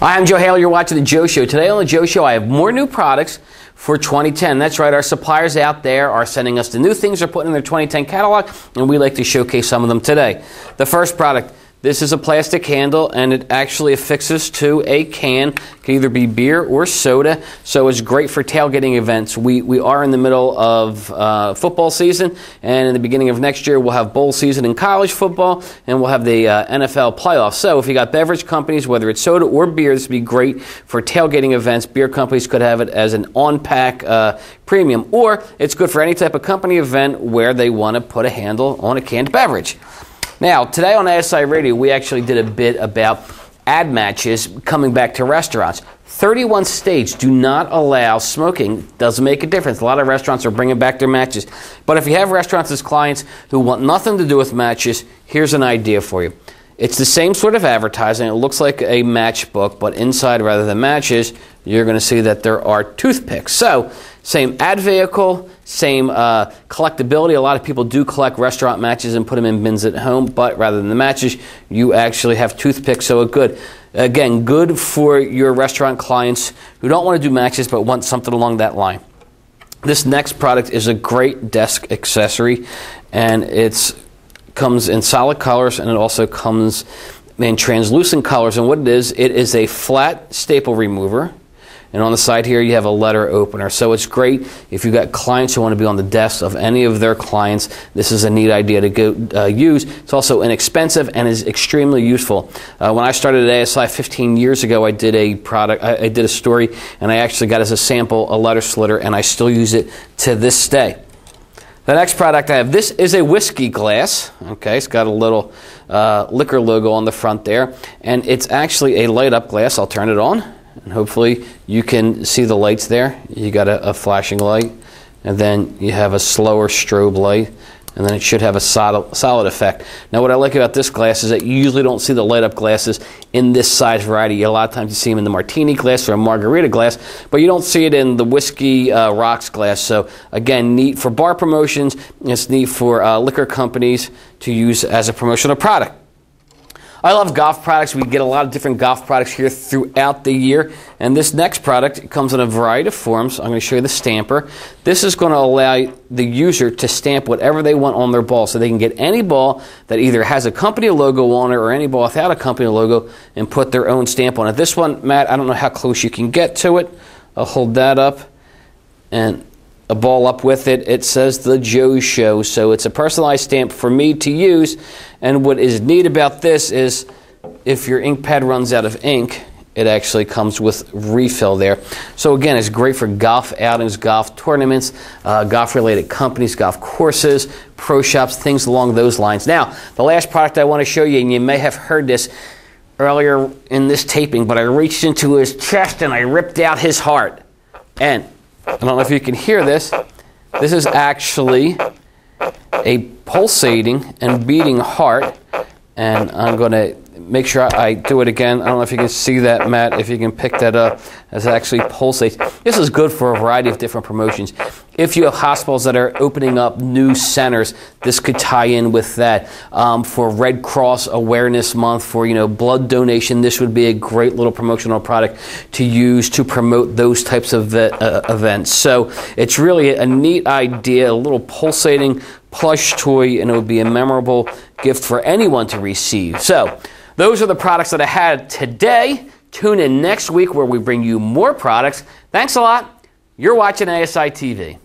Hi, I'm Joe Haley. You're watching The Joe Show. Today on The Joe Show, I have more new products for 2010. That's right, our suppliers out there are sending us the new things they're putting in their 2010 catalog, and we like to showcase some of them today. The first product this is a plastic handle and it actually affixes to a can. It can either be beer or soda, so it's great for tailgating events. We, we are in the middle of uh, football season, and in the beginning of next year, we'll have bowl season in college football, and we'll have the uh, NFL playoffs. So if you got beverage companies, whether it's soda or beer, this would be great for tailgating events. Beer companies could have it as an on pack uh, premium, or it's good for any type of company event where they want to put a handle on a canned beverage. Now, today on ASI Radio, we actually did a bit about ad matches coming back to restaurants. 31 states do not allow smoking. Doesn't make a difference. A lot of restaurants are bringing back their matches. But if you have restaurants as clients who want nothing to do with matches, here's an idea for you. It's the same sort of advertising. It looks like a matchbook, but inside, rather than matches, you're going to see that there are toothpicks. So, same ad vehicle, same uh, collectability. A lot of people do collect restaurant matches and put them in bins at home, but rather than the matches, you actually have toothpicks. So, good. Again, good for your restaurant clients who don't want to do matches but want something along that line. This next product is a great desk accessory, and it's comes in solid colors and it also comes in translucent colors. And what it is, it is a flat staple remover. And on the side here, you have a letter opener. So it's great if you've got clients who want to be on the desk of any of their clients. This is a neat idea to go, uh, use. It's also inexpensive and is extremely useful. Uh, when I started at ASI 15 years ago, I did a product, I, I did a story, and I actually got as a sample a letter slitter, and I still use it to this day. The next product I have, this is a whiskey glass. Okay, it's got a little uh, liquor logo on the front there, and it's actually a light up glass. I'll turn it on, and hopefully you can see the lights there. You got a, a flashing light, and then you have a slower strobe light and then it should have a solid, solid effect. Now, what I like about this glass is that you usually don't see the light up glasses in this size variety. A lot of times you see them in the martini glass or a margarita glass, but you don't see it in the whiskey uh, rocks glass. So, again, neat for bar promotions, it's neat for uh, liquor companies to use as a promotional product. I love golf products. We get a lot of different golf products here throughout the year. And this next product comes in a variety of forms. I'm going to show you the stamper. This is going to allow the user to stamp whatever they want on their ball. So they can get any ball that either has a company logo on it or any ball without a company logo and put their own stamp on it. This one, Matt, I don't know how close you can get to it. I'll hold that up. And a ball up with it. It says The Joe Show. So it's a personalized stamp for me to use. And what is neat about this is if your ink pad runs out of ink, it actually comes with refill there. So again, it's great for golf outings, golf tournaments, uh, golf-related companies, golf courses, pro shops, things along those lines. Now, the last product I want to show you, and you may have heard this earlier in this taping, but I reached into his chest and I ripped out his heart. And I don't know if you can hear this. This is actually a pulsating and beating heart. And I'm going to make sure I do it again. I don't know if you can see that, Matt, if you can pick that up as it actually pulsates. This is good for a variety of different promotions. If you have hospitals that are opening up new centers, this could tie in with that. Um, for Red Cross Awareness Month, for you know blood donation, this would be a great little promotional product to use to promote those types of uh, events. So it's really a neat idea, a little pulsating plush toy, and it would be a memorable gift for anyone to receive. So those are the products that I had today. Tune in next week where we bring you more products. Thanks a lot. You're watching ASI TV.